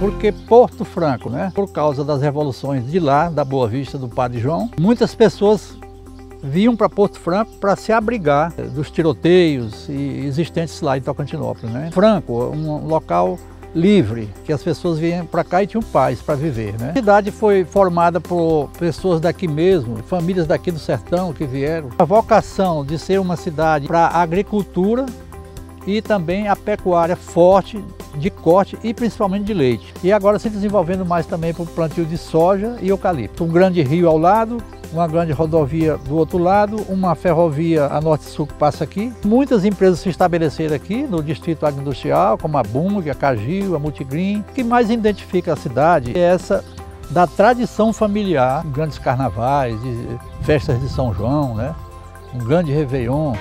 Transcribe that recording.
Porque Porto Franco, né? Por causa das revoluções de lá, da Boa Vista, do Padre João, muitas pessoas vinham para Porto Franco para se abrigar dos tiroteios existentes lá em Tocantinópolis. Né? Franco, um local livre, que as pessoas vinham para cá e tinham paz para viver. Né? A cidade foi formada por pessoas daqui mesmo, famílias daqui do sertão que vieram. A vocação de ser uma cidade para agricultura e também a pecuária forte de corte e principalmente de leite. E agora se desenvolvendo mais também para o plantio de soja e eucalipto. Um grande rio ao lado, uma grande rodovia do outro lado, uma ferrovia a norte-sul que passa aqui. Muitas empresas se estabeleceram aqui no distrito agroindustrial, como a Bung, a Cagil, a Multigreen. O que mais identifica a cidade é essa da tradição familiar, grandes carnavais, festas de São João, né? um grande Réveillon.